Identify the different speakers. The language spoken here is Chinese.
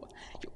Speaker 1: 我，就